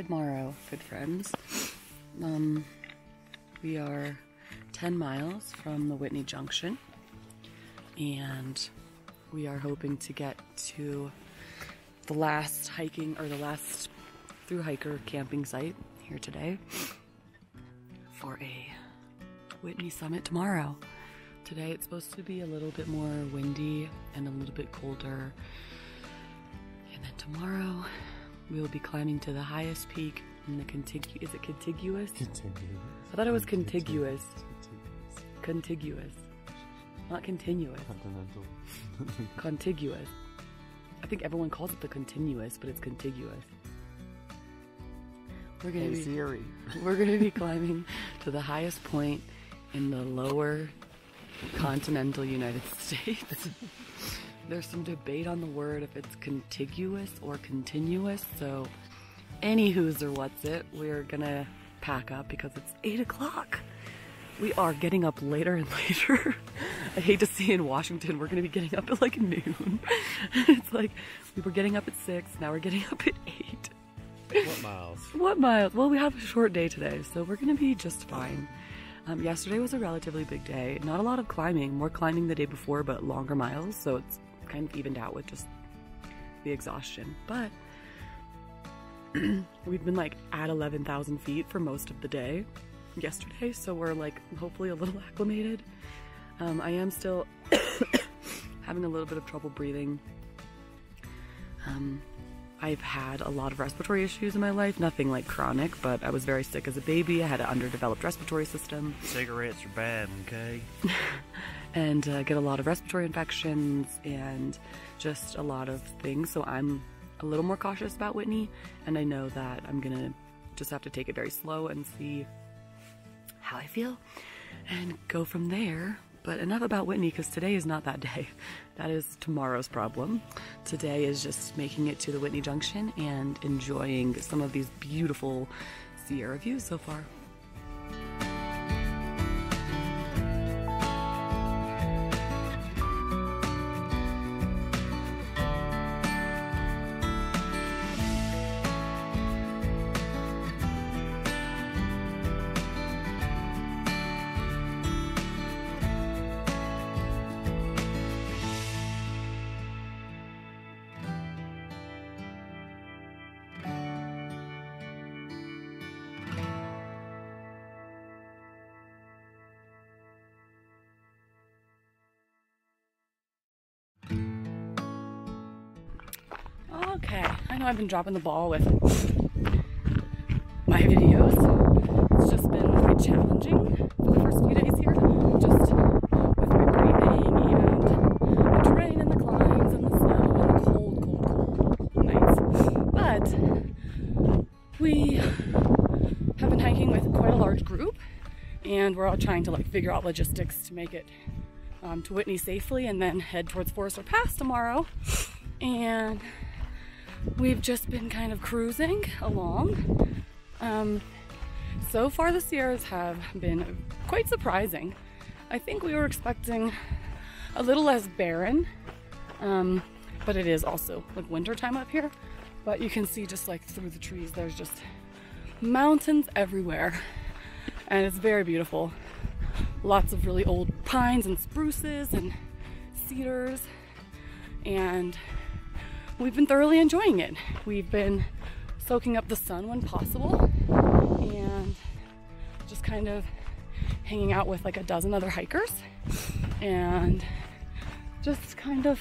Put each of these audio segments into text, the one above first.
Good morrow, good friends. Um, we are 10 miles from the Whitney Junction, and we are hoping to get to the last hiking or the last through hiker camping site here today for a Whitney summit tomorrow. Today it's supposed to be a little bit more windy and a little bit colder. And then tomorrow we will be climbing to the highest peak in the contiguous. Is it contiguous? Contiguous. I thought it was contiguous. Contiguous. Not continuous. Continental. Contiguous. I think everyone calls it the continuous, but it's contiguous. We're gonna Hey be Siri. we're gonna be climbing to the highest point in the lower continental United States. There's some debate on the word if it's contiguous or continuous, so any who's or what's it, we're gonna pack up because it's eight o'clock. We are getting up later and later. I hate to see in Washington, we're gonna be getting up at like noon. it's like we were getting up at six, now we're getting up at eight. What miles? What miles? Well, we have a short day today, so we're gonna be just fine. Um, yesterday was a relatively big day. Not a lot of climbing, more climbing the day before, but longer miles, so it's kind of evened out with just the exhaustion. But we've been like at 11,000 feet for most of the day yesterday, so we're like hopefully a little acclimated. Um, I am still having a little bit of trouble breathing. Um, I've had a lot of respiratory issues in my life, nothing like chronic, but I was very sick as a baby. I had an underdeveloped respiratory system Cigarettes are bad, okay? and uh, get a lot of respiratory infections and just a lot of things. So I'm a little more cautious about Whitney, and I know that I'm gonna just have to take it very slow and see how I feel and go from there. But enough about Whitney because today is not that day. That is tomorrow's problem. Today is just making it to the Whitney Junction and enjoying some of these beautiful Sierra views so far. Okay, I know I've been dropping the ball with my videos. It's just been quite challenging for the first few days here, just with my breathing and the terrain and the climbs and the snow and the cold, cold, cold nights. But we have been hiking with quite a large group, and we're all trying to like figure out logistics to make it um, to Whitney safely, and then head towards Forester Pass tomorrow. And we've just been kind of cruising along. Um, so far, the Sierras have been quite surprising. I think we were expecting a little less barren, um, but it is also like winter time up here. But you can see just like through the trees, there's just mountains everywhere, and it's very beautiful. Lots of really old pines and spruces and cedars, and we've been thoroughly enjoying it. We've been soaking up the sun when possible and just kind of hanging out with like a dozen other hikers and just kind of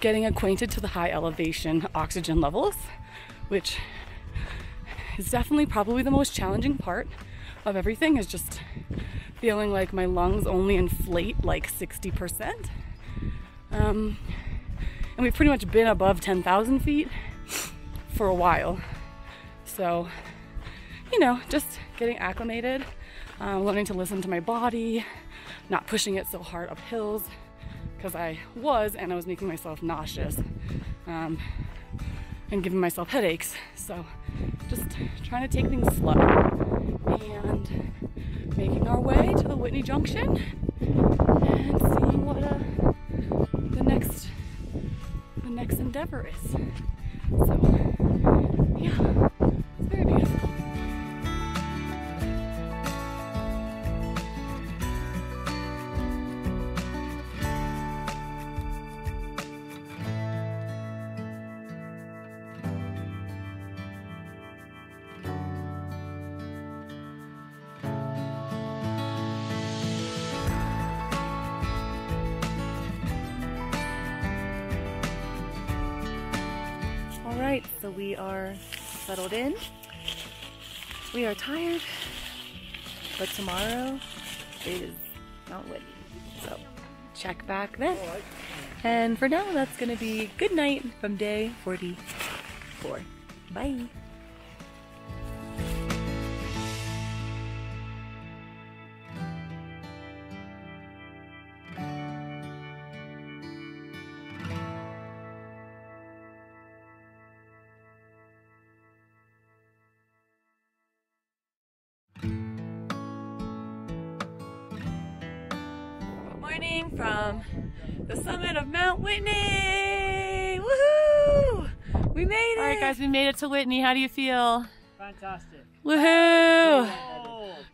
getting acquainted to the high elevation oxygen levels, which is definitely probably the most challenging part of everything is just feeling like my lungs only inflate like 60%. Um, and we've pretty much been above 10,000 feet for a while. So, you know, just getting acclimated, uh, learning to listen to my body, not pushing it so hard up hills because I was and I was making myself nauseous um, and giving myself headaches. So, just trying to take things slow and making our way to the Whitney Junction and seeing what uh, the next the next endeavor is. So, yeah, so we are settled in. We are tired, but tomorrow is not Whitney. So check back then. And for now, that's gonna be good night from day 44. Bye. Morning from the summit of Mount Whitney! Woohoo! We made it! Alright guys, we made it to Whitney. How do you feel? Fantastic. Woohoo!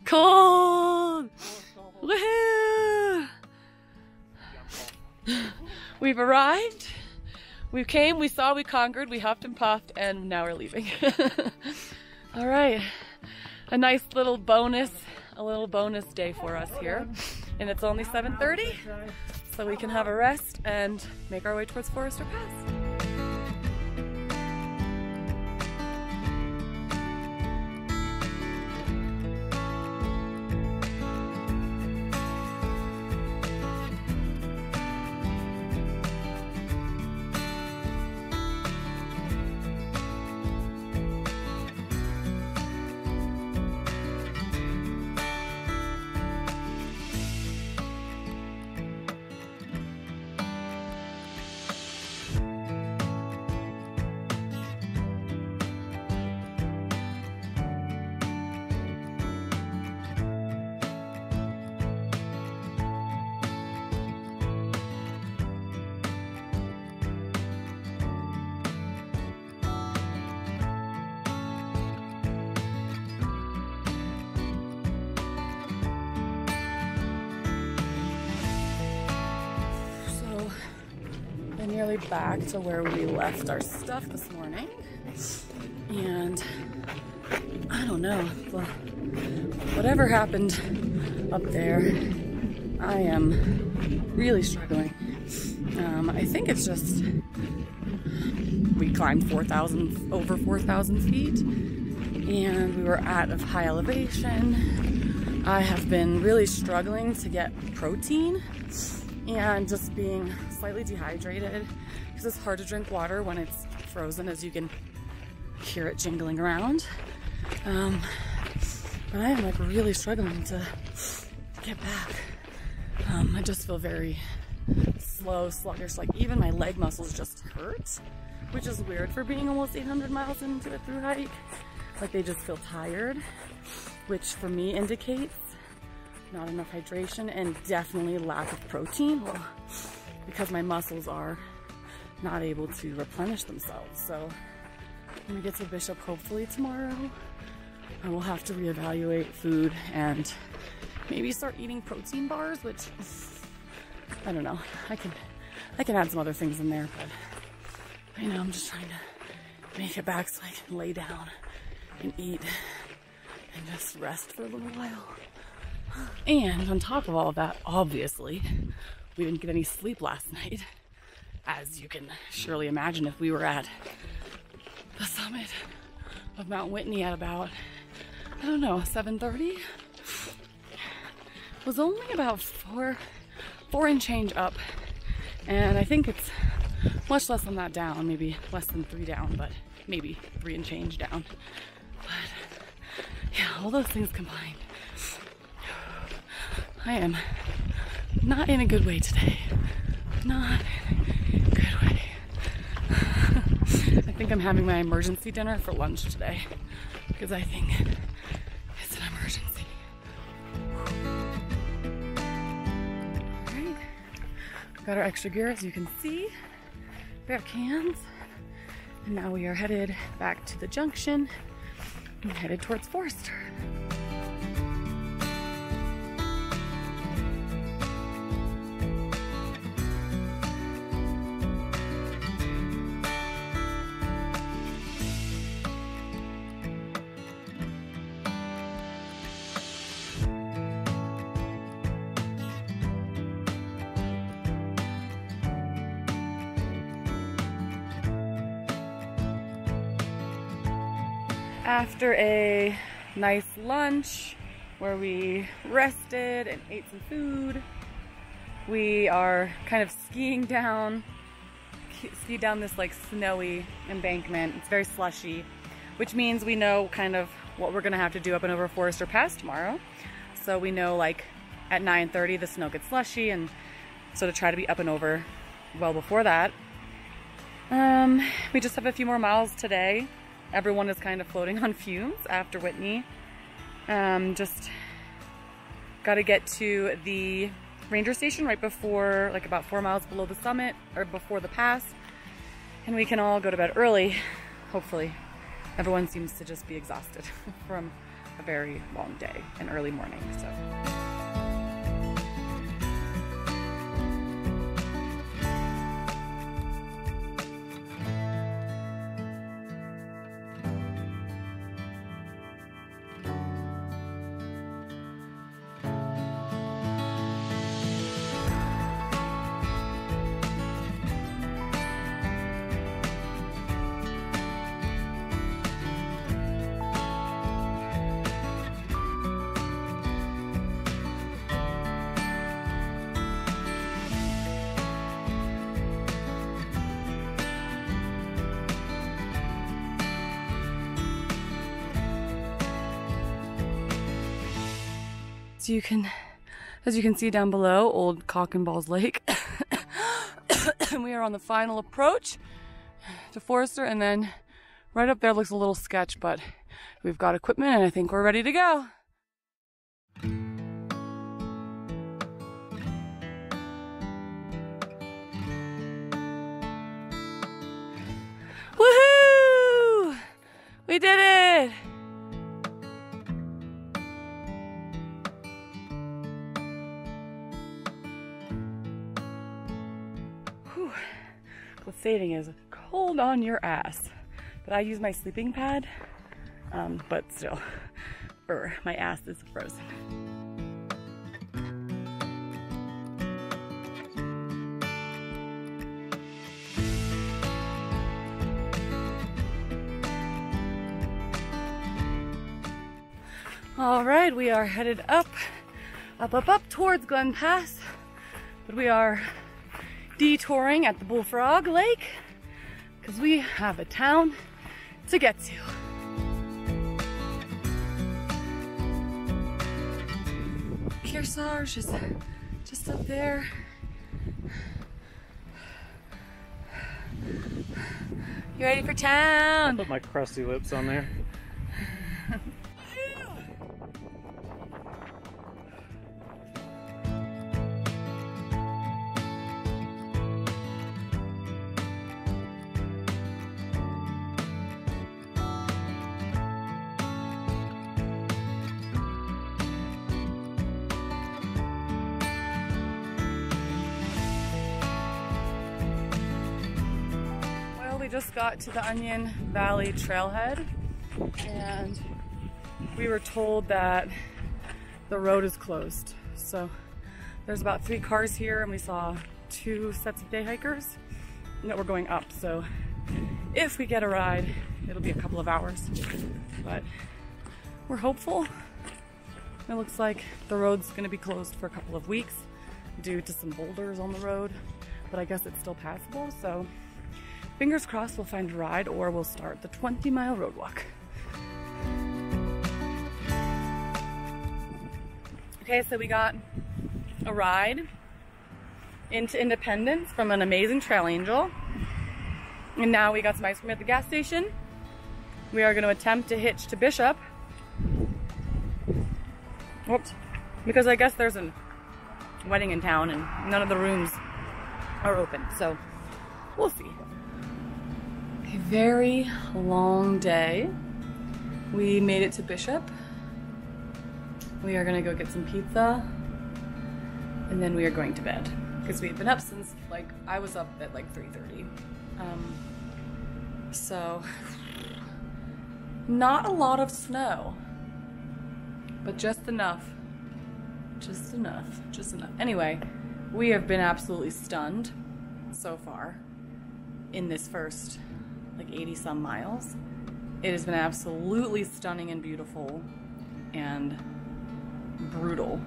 Cold. Cold! Woohoo! We've arrived. We came, we saw, we conquered, we huffed and puffed, and now we're leaving. All right. A nice little bonus, a little bonus day for us here. And it's only 7.30, so we can have a rest and make our way towards Forester Pass. We're nearly back to where we left our stuff this morning. And I don't know, whatever happened up there, I am really struggling. Um, I think it's just we climbed 4,000, over 4,000 feet, and we were at a high elevation. I have been really struggling to get protein and just being slightly dehydrated because it's hard to drink water when it's frozen as you can hear it jingling around. Um, but I am like really struggling to get back. Um, I just feel very slow, sluggish, like even my leg muscles just hurt, which is weird for being almost 800 miles into a through hike. Like they just feel tired, which for me indicates not enough hydration and definitely lack of protein well, because my muscles are not able to replenish themselves. So when we get to Bishop, hopefully tomorrow, I will have to reevaluate food and maybe start eating protein bars, which I don't know. I can I can add some other things in there, but I know I'm just trying to make it back so I can lay down and eat and just rest for a little while. And on top of all that, obviously, we didn't get any sleep last night. As you can surely imagine if we were at the summit of Mount Whitney at about, I don't know, 7.30? was only about four, four and change up. And I think it's much less than that down, maybe less than three down, but maybe three and change down. But yeah, all those things combined. I am not in a good way today. Not in a good way. I think I'm having my emergency dinner for lunch today because I think it's an emergency. Alright, got our extra gear as you can see. Bear cans. And now we are headed back to the junction and headed towards Forester. After a nice lunch where we rested and ate some food, we are kind of skiing down, ski down this like snowy embankment. It's very slushy, which means we know kind of what we're gonna have to do up and over Forester Pass tomorrow. So we know like at 9.30 the snow gets slushy and so to try to be up and over well before that. Um, we just have a few more miles today. Everyone is kind of floating on fumes after Whitney. Um, just got to get to the ranger station right before, like about four miles below the summit or before the pass. And we can all go to bed early, hopefully. Everyone seems to just be exhausted from a very long day and early morning, so. So you can, as you can see down below, old Cock and Balls Lake. and we are on the final approach to Forester and then right up there looks a little sketch, but we've got equipment and I think we're ready to go. Woohoo! We did it! Glissading is cold on your ass. But I use my sleeping pad, um, but still, er, my ass is frozen. All right, we are headed up, up, up, up towards Glen Pass, but we are detouring at the Bullfrog Lake because we have a town to get to. Kearsarge is just up there. You ready for town? Put my crusty lips on there. Just got to the Onion Valley trailhead and we were told that the road is closed. So there's about three cars here and we saw two sets of day hikers that were going up. So if we get a ride, it'll be a couple of hours, but we're hopeful. It looks like the road's gonna be closed for a couple of weeks due to some boulders on the road, but I guess it's still passable. So Fingers crossed we'll find a ride or we'll start the 20 mile road walk. Okay, so we got a ride into Independence from an amazing trail angel. And now we got some ice cream at the gas station. We are going to attempt to hitch to Bishop. Whoops. Because I guess there's a wedding in town and none of the rooms are open. So we'll see a very long day. We made it to Bishop. We are gonna go get some pizza and then we are going to bed because we have been up since like I was up at like 3:30. Um, so not a lot of snow, but just enough. Just enough. Just enough. Anyway, we have been absolutely stunned so far in this first like 80 some miles. It has been absolutely stunning and beautiful and brutal,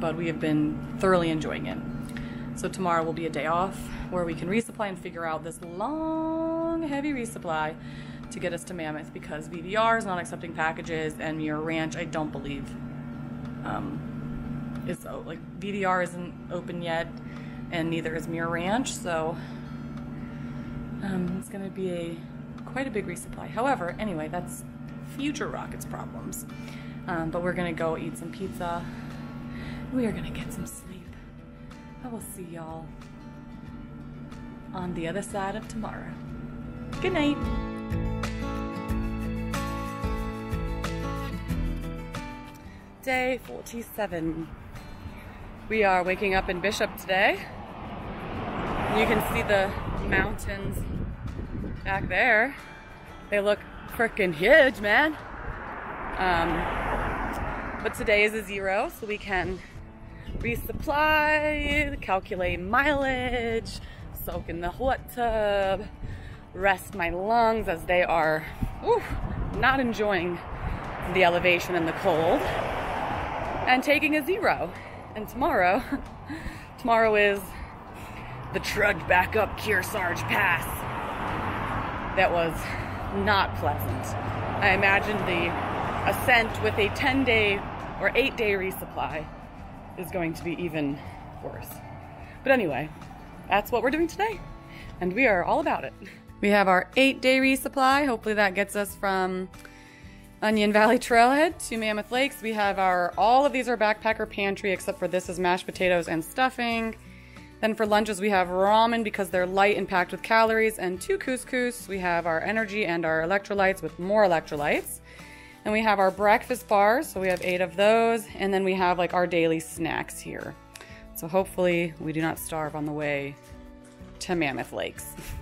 but we have been thoroughly enjoying it. So tomorrow will be a day off where we can resupply and figure out this long, heavy resupply to get us to Mammoth because VVR is not accepting packages and Muir Ranch, I don't believe, um, is like VVR isn't open yet, and neither is Muir Ranch. So um, it's going to be a quite a big resupply. However, anyway, that's future Rockets problems. Um, but we're going to go eat some pizza. We are going to get some sleep. I will see y'all on the other side of tomorrow. Good night. Day 47. We are waking up in Bishop today. You can see the mountains back there. They look freaking huge, man. Um, but today is a zero, so we can resupply, calculate mileage, soak in the hot tub, rest my lungs as they are not enjoying the elevation and the cold, and taking a zero. And tomorrow, tomorrow is the trudge back up Kearsarge Pass. That was not pleasant. I imagine the ascent with a 10 day or 8 day resupply is going to be even worse. But anyway, that's what we're doing today, and we are all about it. We have our 8 day resupply. Hopefully, that gets us from Onion Valley Trailhead to Mammoth Lakes. We have our, all of these are backpacker pantry except for this is mashed potatoes and stuffing. Then for lunches, we have ramen because they're light and packed with calories, and two couscous. We have our energy and our electrolytes with more electrolytes. And we have our breakfast bars, so we have eight of those. And then we have like our daily snacks here. So hopefully we do not starve on the way to Mammoth Lakes.